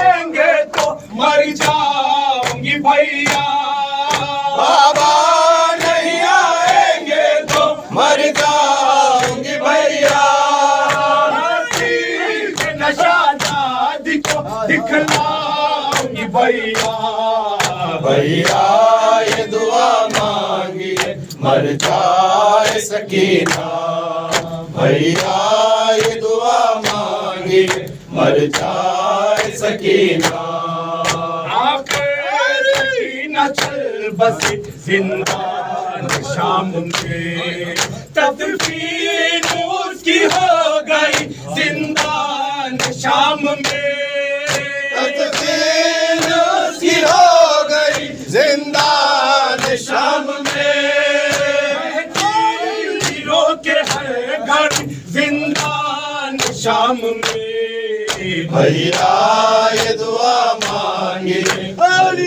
آئیں گے تو مر جاؤں گی بھیا بابا نہیں آئیں گے تو مر جاؤں گی بھیا نشاد کو دکھلاؤں گی بھیا بھیا یہ دعا مانگیے مر جائے سکینہ بھیا یہ دعا مانگیے مر جائے سکینہ۔ نہ چل بس زندان شام میں تدفین اس کی ہو گئی زندان شام میں۔ تدفین اس کی ہو گئی زندان شام میں۔ کے ہر گھر زندان شام میں۔ بھیا یہ دعا مانگے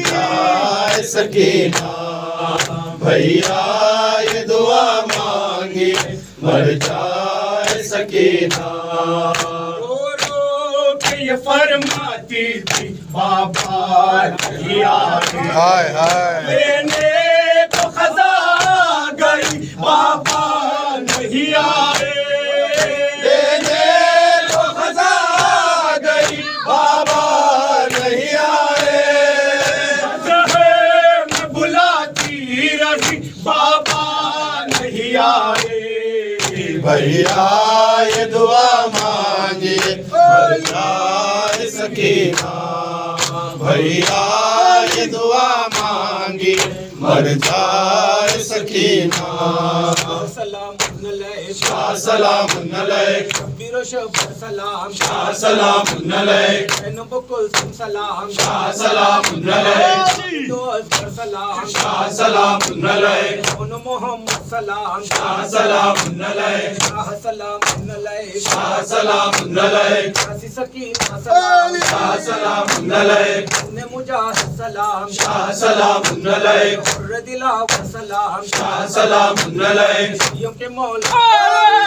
جائے سکینہ بھیا یہ دعا مانگے مر جائے سکینہ رو رو کے یہ فرماتی تھی بابا ہائے ہائے بھیا یہ دعا مانگے مر جائے سکینہ بھیا یہ دعا مانگے، مر جائے سکینہ۔ سلام علیکم شاہ سلام علیک بیر شبر سلام شاہ سلام علیک بکل سلام شاہ سلام علیک۔ شاہ سلام علیک ان محمد سلام شاہ سلام علیک شاہ سلام علیکم شاہ سلام علیک حسی سکینہ سلام شاہ سلام علیک نے مجاہد سلام شاہ سلام علیک حر دلاور سلام شاہ سلام علیک یوں کے مولا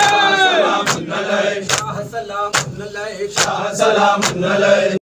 شاہ سلام علیک شاہ سلام علیکم شاہ سلام علیک۔